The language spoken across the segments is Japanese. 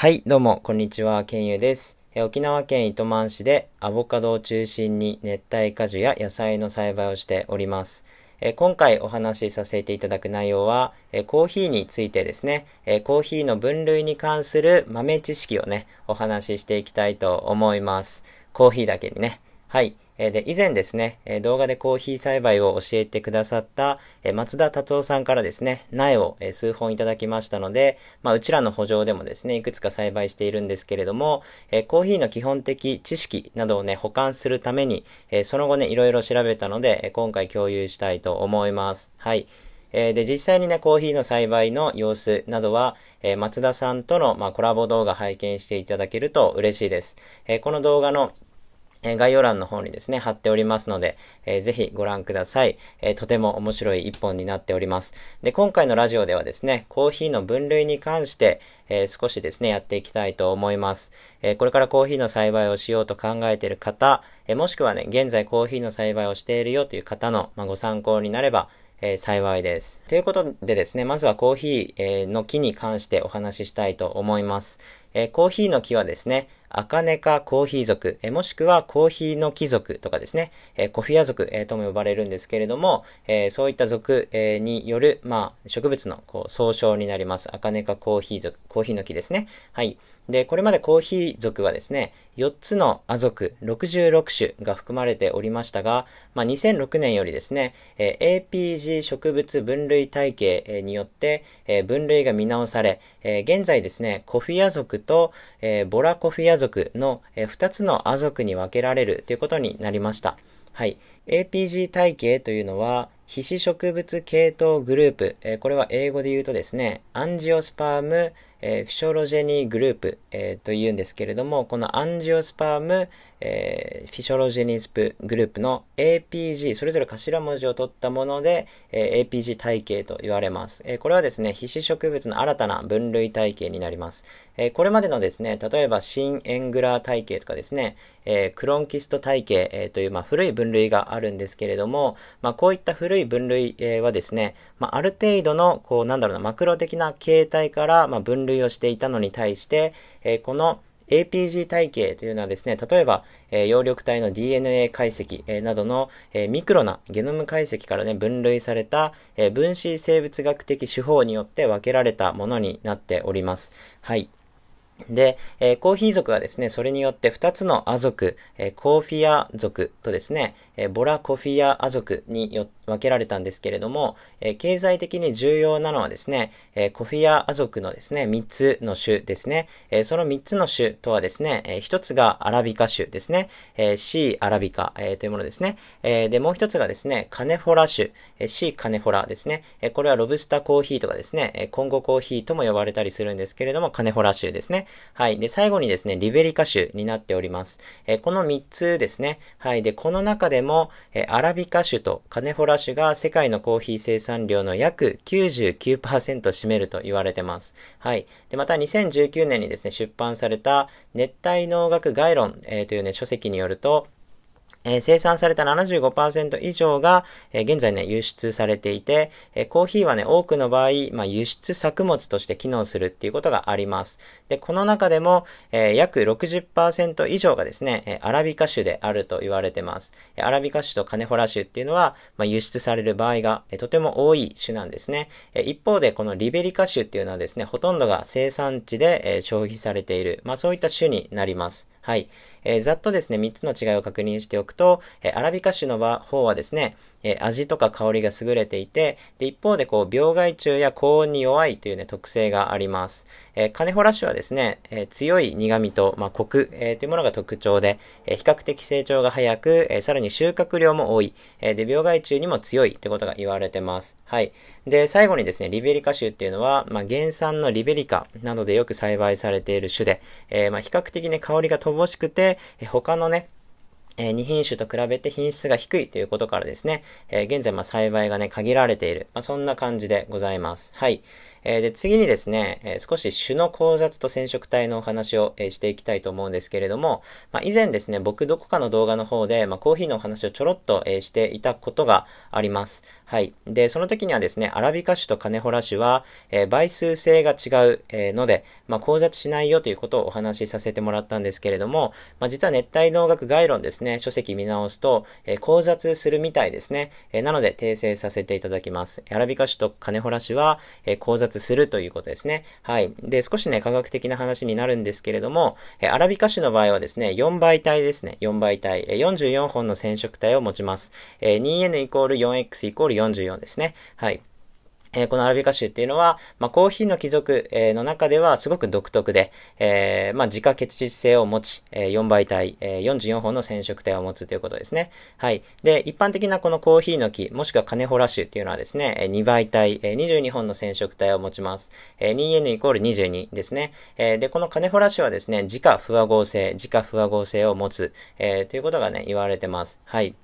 はい、どうも、こんにちは、ケンユです。沖縄県糸満市でアボカドを中心に熱帯果樹や野菜の栽培をしております。今回お話しさせていただく内容は、コーヒーについてですね、コーヒーの分類に関する豆知識をね、お話ししていきたいと思います。コーヒーだけにね。はい。えで、以前ですね、動画でコーヒー栽培を教えてくださった、松田達夫さんからですね、苗を、数本いただきましたので、まあ、うちらの補助でもですね、いくつか栽培しているんですけれども、コーヒーの基本的知識などをね、保管するために、その後ね、いろいろ調べたので、今回共有したいと思います。はい。で、実際にね、コーヒーの栽培の様子などは、え松田さんとの、まあ、コラボ動画拝見していただけると嬉しいです。えこの動画のえ概要欄の方にですね、貼っておりますので、えー、ぜひご覧ください、えー、とても面白い一本になっております。で、今回のラジオではですね、コーヒーの分類に関して、えー、少しですね、やっていきたいと思います。えこれからコーヒーの栽培をしようと考えている方、えもしくはね、現在コーヒーの栽培をしているよという方の、まあ、ご参考になれば、えー、幸いです。ということでですね、まずはコーヒー、えー、の木に関してお話ししたいと思います。えー、コーヒーの木はですね、アカネカコーヒー族、えもしくはコーヒーの貴族とかですね、えコフィア族、えとも呼ばれるんですけれども、えそういった族、えによる、まあ、植物のこう総称になります。アカネカコーヒー族、コーヒーの木ですね。はい。で、これまでコーヒー族はですね、4つの亜族66種が含まれておりましたが、まあ、2006年よりですね、え APG 植物分類体系によって、え分類が見直され、え現在ですね、コフィア族と、えボラコフィア族の、え2つの亜族に分けられるということになりました。はい。APG 体系というのは、皮脂植物系統グループ、えこれは英語で言うとですね、アンジオスパーム、えフィショロジェニーグループ、えというんですけれども、このアンジオスパーム、えー、フィショロジェニスプグループの APG、それぞれ頭文字を取ったもので、えー、APG 体系と言われます。えー、これはですね、皮脂植物の新たな分類体系になります。えこれまでのですね、例えば新エングラー体系とかですね、えクロンキスト体系、えという、まあ、古い分類があるんですけれども、まあ、こういった古い分類、えはですね、まあ、ある程度の、こう、なんだろうな、マクロ的な形態から、ま、分類をしていたのに対して、えこの APG 体系というのはですね、例えば、えー、葉緑体の DNA 解析、えー、などの、えー、ミクロなゲノム解析からね、分類された、え分子生物学的手法によって分けられたものになっております。はい。で、えー、コーヒー族はですね、それによって2つのア族、えー、コーフィア族とですね、え、ボラコフィアア族によ分けられたんですけれども、え経済的に重要なのはですね、えコフィアア族のですね、3つの種ですね、えその3つの種とはですね、え1つがアラビカ種ですね、え C アラビカ、えというものですね、えで、もう1つがですね、カネフォラ種、え C カネフォラですね、えこれはロブスターコーヒーとかですね、えコンゴコーヒーとも呼ばれたりするんですけれども、カネフォラ種ですね。はい。で、最後にですね、リベリカ種になっております。えこの3つですね。はい。で、この中でも、えアラビカ種とカネフォラ種が世界のコーヒー生産量の約99%占めると言われてます。はい。で、また2019年にですね、出版された熱帯農学概論、えー、というね、書籍によると、え、生産された75%以上が、え、現在ね、輸出されていて、え、コーヒーはね、多くの場合、まあ、輸出作物として機能するっていうことがあります。で、この中でも、え約60%以上がですね、えアラビカ種であると言われてます。アラビカ種とカネフォラ種っていうのは、まあ、輸出される場合が、えとても多い種なんですね。え一方で、このリベリカ種っていうのはですね、ほとんどが生産地で、え消費されている、まあ、そういった種になります。はい。えー、ざっとですね、3つの違いを確認しておくと、えー、アラビカ種の方はですね、えー、味とか香りが優れていて、で、一方でこう、病害虫や高温に弱いというね、特性があります。えー、カネホラ種はですね、えー、強い苦味と、まあ、コク、え、というものが特徴で、え、比較的成長が早く、え、さらに収穫量も多い、え、で、病害虫にも強いということが言われてます。はい。で、最後にですね、リベリカ種っていうのは、まあ、原産のリベリカなどでよく栽培されている種で、え、まあ、比較的ね、香りが乏しくて、え、他のね、えー、2品種と比べて品質が低いということからですね、え、現在ま栽培がね、限られている、まあ、そんな感じでございます。はい。えー、で、次にですね、えー、少し種の交雑と染色体のお話を、えー、していきたいと思うんですけれども、まあ、以前ですね、僕どこかの動画の方で、まあ、コーヒーのお話をちょろっと、え、していたことがあります。はい。で、その時にはですね、アラビカ種とカネホラ種は、え、倍数性が違う、え、ので、まあ、交雑しないよということをお話しさせてもらったんですけれども、まあ、実は熱帯農学概論ですね、書籍見直すと、えー、交雑するみたいですね。え、なので、訂正させていただきます。アラビカ種とカネホラ種は、え、交雑するということですね。はい。で、少しね、科学的な話になるんですけれども、え、アラビカ種の場合はですね、4倍体ですね。4倍体。え、44本の染色体を持ちます。え、2n イコール 4x イコール44ですね。はい。えー、このアラビカ種っていうのは、まあ、コーヒーの貴族、えー、の中ではすごく独特で、えー、まあ、自家結実性を持ち、え4倍体、え44本の染色体を持つということですね。はい。で、一般的なこのコーヒーの木、もしくはカネホラ種っていうのはですね、2倍体、え22本の染色体を持ちます。え 2n イコール22ですね。えで、このカネホラ種はですね、自家不和合性、自家不和合性を持つ、えということがね、言われてます。はい。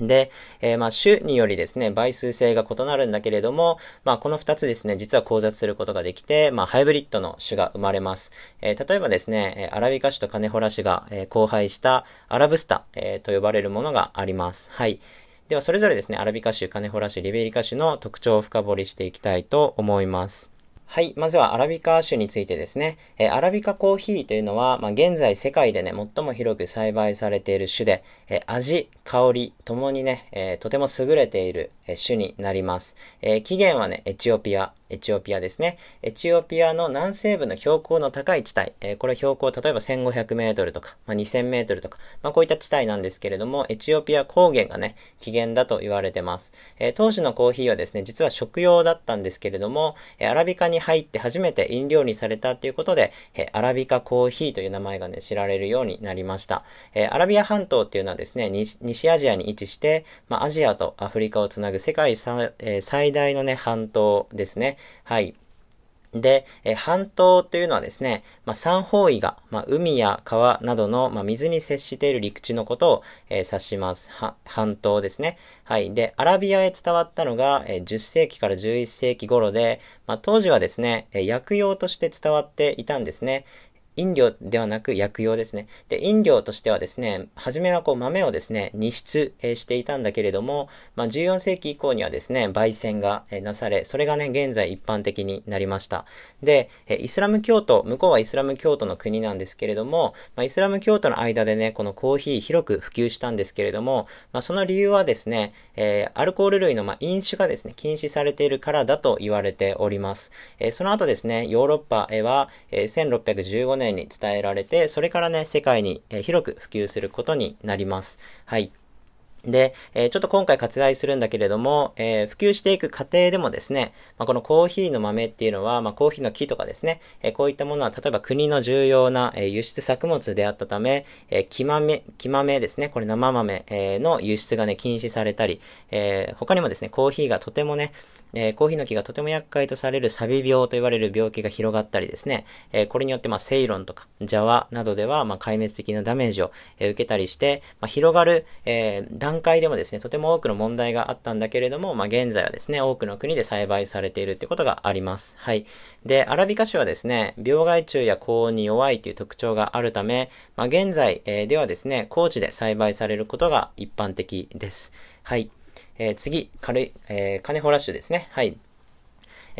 で、えー、まあ、種によりですね、倍数性が異なるんだけれども、まあ、この二つですね、実は交雑することができて、まあ、ハイブリッドの種が生まれます。えー、例えばですね、アラビカ種とカネホラ種が、えー、交配したアラブスタ、え、と呼ばれるものがあります。はい。では、それぞれですね、アラビカ種、カネホラ種、リベリカ種の特徴を深掘りしていきたいと思います。はい。まずはアラビカ種についてですね。えー、アラビカコーヒーというのは、まあ、現在世界でね、最も広く栽培されている種で、えー、味、香り、ともにね、えー、とても優れている、種になります。え期限はね、エチオピア、エチオピアですね。エチオピアの南西部の標高の高い地帯、えー、これ標高例えば1500メートルとか、まあ、2000メートルとか、まあ、こういった地帯なんですけれども、エチオピア高原がね、起源だと言われてます。えー、当時のコーヒーはですね、実は食用だったんですけれども、えー、アラビカに入って初めて飲料にされたということで、えアラビカコーヒーという名前がね、知られるようになりました。えアラビア半島っていうのはですね、西アジアに位置して、まあ、アジアとアフリカをつなぐ世界最,、え最大のね、半島ですねはい。で、え半島というのはですね、まあ、三方位が、まあ、海や川などの、まあ、水に接している陸地のことを、えー、指します。半島ですね。はい。で、アラビアへ伝わったのが、えー、10世紀から11世紀頃で、まあ、当時はですね、えー、薬用として伝わっていたんですね。飲料ではなく薬用ですね。で、飲料としてはですね、初めはこう豆をですね、煮出、えしていたんだけれども、まあ、14世紀以降にはですね、焙煎が、えなされ、それがね、現在一般的になりました。で、えイスラム教徒、向こうはイスラム教徒の国なんですけれども、まあ、イスラム教徒の間でね、このコーヒー広く普及したんですけれども、まあ、その理由はですね、え、アルコール類の、ま飲酒がですね、禁止されているからだと言われております。え、その後ですね、ヨーロッパへは、え、1615年に伝えられて、それからね、世界に広く普及することになります。はい。で、えー、ちょっと今回割愛するんだけれども、えー、普及していく過程でもですね、まあ、このコーヒーの豆っていうのは、まあ、コーヒーの木とかですね、えー、こういったものは例えば国の重要な、え輸出作物であったため、え木豆、木豆ですね、これ生豆、えの輸出がね、禁止されたり、え他にもですね、コーヒーがとてもね、えー、コーヒーの木がとても厄介とされるサビ病と言われる病気が広がったりですね、えー、これによって、まあ、セイロンとか、ジャワなどでは、まあ、壊滅的なダメージを、えー、受けたりして、まあ、広がる、え、段階でもですね、とても多くの問題があったんだけれども、まあ、現在はですね、多くの国で栽培されているってことがあります。はい。で、アラビカ種はですね、病害虫や高温に弱いという特徴があるため、まあ、現在、え、ではですね、高地で栽培されることが一般的です。はい。えー、次、軽い、えー、カネホラッシュですね。はい。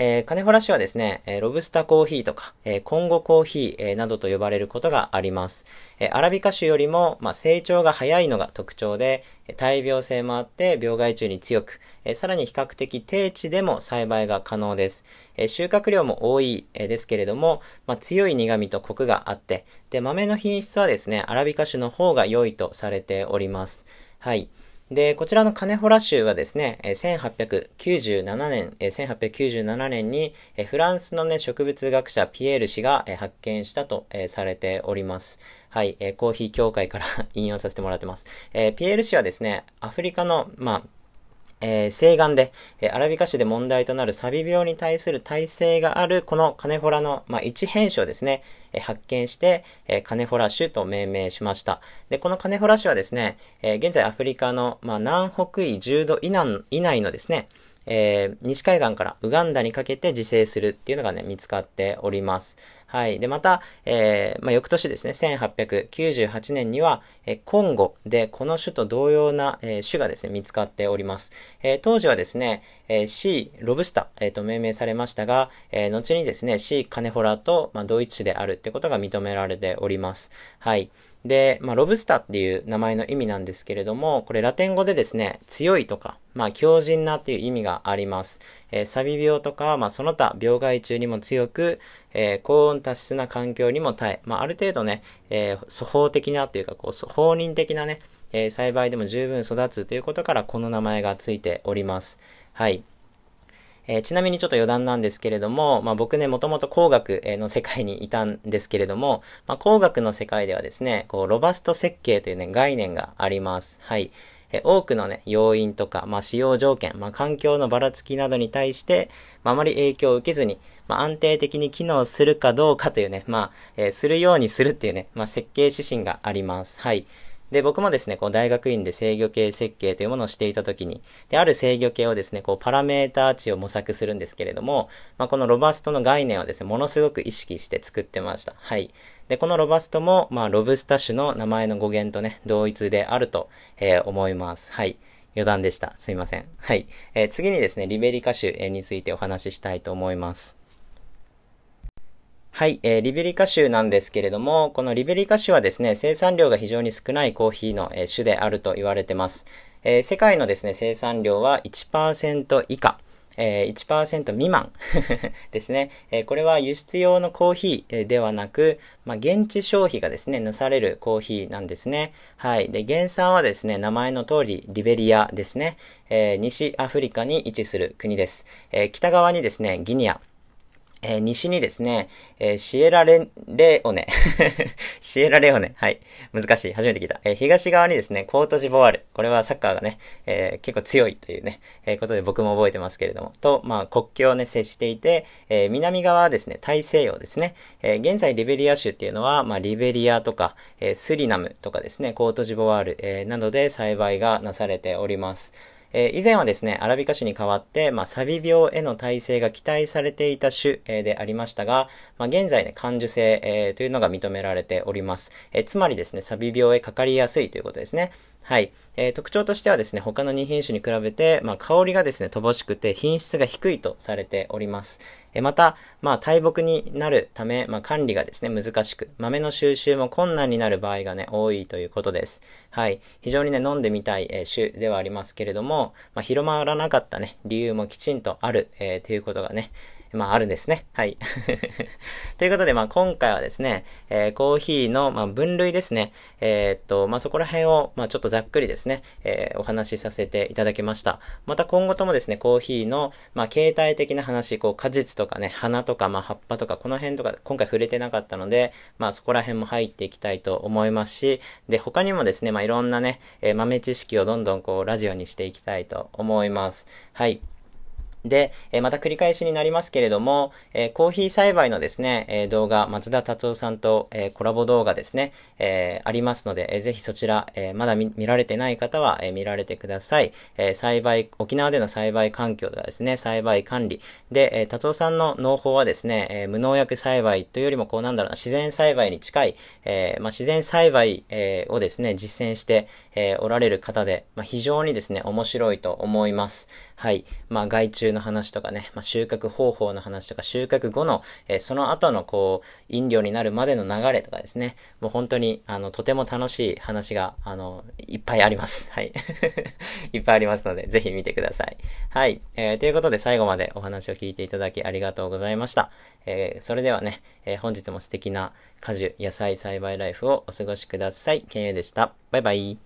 えー、カネホラ種はですね、えロブスタコーヒーとか、えコンゴコーヒー、えなどと呼ばれることがあります。えアラビカ種よりも、まあ、成長が早いのが特徴で、大病性もあって病害虫に強く、えさらに比較的低地でも栽培が可能です。え収穫量も多い、えですけれども、まあ、強い苦味とコクがあって、で、豆の品質はですね、アラビカ種の方が良いとされております。はい。で、こちらのカネホラ州はですね、1897年、1897年にフランスのね、植物学者ピエール氏が発見したとされております。はい、コーヒー協会から 引用させてもらってます。ピエール氏はですね、アフリカの、まあ、えー、西岸で、えー、アラビカ種で問題となるサビ病に対する耐性があるこのカネフォラの、まあ、一変種をですね、えー、発見して、えカネフォラ種と命名しました。で、このカネフォラ種はですね、え現在アフリカの、まあ、南北緯10度以南以内のですね、えー、西海岸からウガンダにかけて自生するっていうのがね、見つかっております。はい。で、また、えー、まあ、翌年ですね、1898年には、えー、コンゴでこの種と同様な、えー、種がですね、見つかっております。えー、当時はですね、えー、C ロブスタ、えー、と命名されましたが、えー、後にですね、C カネフォラと、まあ、同一種であるってことが認められております。はい。で、まあ、ロブスターっていう名前の意味なんですけれども、これラテン語でですね、強いとか、まあ、強靭なっていう意味があります。えー、サビ病とか、まあ、その他、病害虫にも強く、えー、高温多湿な環境にも耐え、まあ、ある程度ね、えー、粗法的なというか、こう、放任的なね、え栽培でも十分育つということから、この名前がついております。はい。えー、ちなみにちょっと余談なんですけれども、まあ、僕ね、もともと工学の世界にいたんですけれども、まあ、工学の世界ではですね、こう、ロバスト設計というね、概念があります。はい。え多くのね、要因とか、まあ、使用条件、まあ、環境のばらつきなどに対して、まあ、あまり影響を受けずに、まあ、安定的に機能するかどうかというね、まあ、えー、するようにするっていうね、まあ、設計指針があります。はい。で、僕もですね、こう大学院で制御系設計というものをしていたときに、で、ある制御系をですね、こうパラメーター値を模索するんですけれども、まあ、このロバストの概念をですね、ものすごく意識して作ってました。はい。で、このロバストも、まあ、ロブスタ種の名前の語源とね、同一であると、えー、思います。はい。余談でした。すいません。はい。えー、次にですね、リベリカ種についてお話ししたいと思います。はい、えー、リベリカ種なんですけれども、このリベリカ種はですね、生産量が非常に少ないコーヒーの、えー、種であると言われてます。えー、世界のですね、生産量は1%以下。えー、1%未満 ですね、えー、これは輸出用のコーヒーではなく、まあ、現地消費がですね、なされるコーヒーなんですね。はい。で、原産はですね、名前の通り、リベリアですね。えー、西アフリカに位置する国です。え、北側にですね、ギニア、えー、西にですね、えー、シエラレ、レオネ。シエラレオネ。はい。難しい。初めて聞いた。えー、東側にですね、コートジボワール。これはサッカーがね、え結構強いというね、えことで僕も覚えてますけれども。と、まあ、国境をね、接していて、え南側はですね、大西洋ですね。え現在リベリア州っていうのは、まあ、リベリアとか、えスリナムとかですね、コートジボワール、えなどで栽培がなされております。えー、以前はですね、アラビカ種に代わって、まあ、サビ病への耐性が期待されていた種、えー、でありましたが、まあ、現在ね、感受性、えー、というのが認められております。えつまりですね、サビ病へかかりやすいということですね。はい。えー、特徴としてはですね、他の2品種に比べて、まあ、香りがですね、乏しくて品質が低いとされております。えまた、まあ、大木になるため、まあ、管理がですね、難しく、豆の収集も困難になる場合がね、多いということです。はい。非常にね、飲んでみたい、えー、種ではありますけれども、まあ、広まらなかったね、理由もきちんとある、えー、ということがね、まあ、あるんですね。はい。ということで、まあ、今回はですね、えー、コーヒーの、まあ、分類ですね。えー、っと、まあ、そこら辺を、まあ、ちょっとざっくりですね、えー、お話しさせていただきました。また今後ともですね、コーヒーの、まあ、形態的な話、こう、果実とかね、花とか、まあ、葉っぱとか、この辺とか、今回触れてなかったので、まあ、そこら辺も入っていきたいと思いますし、で、他にもですね、まあ、いろんなね、え豆知識をどんどんこう、ラジオにしていきたいと思います。はい。で、えまた繰り返しになりますけれども、えコーヒー栽培のですね、え動画、松田達夫さんと、えコラボ動画ですね、えありますので、えぜひそちら、えまだ見られてない方は、え見られてください。え栽培、沖縄での栽培環境ではですね、栽培管理。で、え達夫さんの農法はですね、え無農薬栽培というよりも、こうなんだろうな、自然栽培に近い、えまあ、自然栽培、えをですね、実践して、えおられる方で、まあ、非常にですね、面白いと思います。はい。まあ、害虫の話とかね、まあ、収穫方法の話とか、収穫後の、えー、その後のこう、飲料になるまでの流れとかですね、もう本当に、あの、とても楽しい話が、あの、いっぱいあります。はい。いっぱいありますので、ぜひ見てください。はい。えー、ということで、最後までお話を聞いていただきありがとうございました。えー、それではね、えー、本日も素敵な果樹、野菜栽培ライフをお過ごしください。ケンユでした。バイバイ。